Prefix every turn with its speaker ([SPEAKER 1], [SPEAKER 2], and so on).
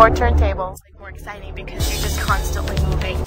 [SPEAKER 1] More turntables
[SPEAKER 2] like more exciting because you're just constantly moving.